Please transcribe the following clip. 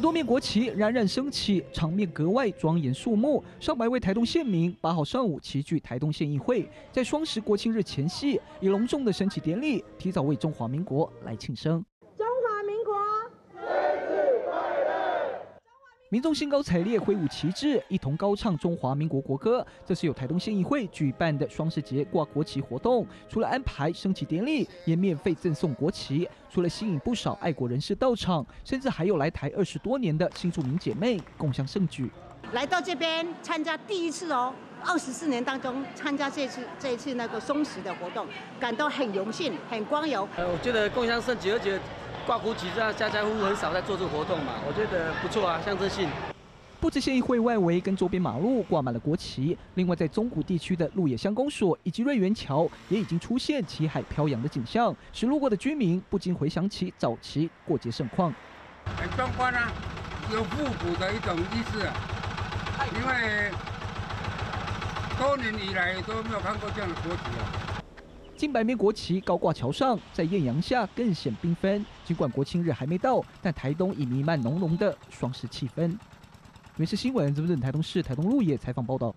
多面国旗冉冉升起，场面格外庄严肃穆。上百位台东县民八号上午齐聚台东县议会，在双十国庆日前夕，以隆重的升旗典礼，提早为中华民国来庆生。民众兴高采烈挥舞旗帜，一同高唱中华民国国歌。这是由台东县议会举办的双十节挂国旗活动，除了安排升旗典礼，也免费赠送国旗。除了吸引不少爱国人士到场，甚至还有来台二十多年的新住民姐妹共享盛举。来到这边参加第一次哦，二十四年当中参加这次这一次那个松石的活动，感到很荣幸，很光荣。呃，我觉得共享盛举，而且。挂国旗，这样家家户户很少在做这个活动嘛，我觉得不错啊，象征性。不止县议会外围跟周边马路挂满了国旗，另外在中古地区的鹿野乡公所以及瑞园桥也已经出现旗海飘扬的景象，使路过的居民不禁回想起早期过节盛况。很壮观啊，有复古的一种意思，因为多年以来都没有看过这样的国旗啊。近百面国旗高挂桥上，在艳阳下更显缤纷。尽管国庆日还没到，但台东已弥漫浓浓的双十气氛。原视新闻，这不是台东市台东路也采访报道。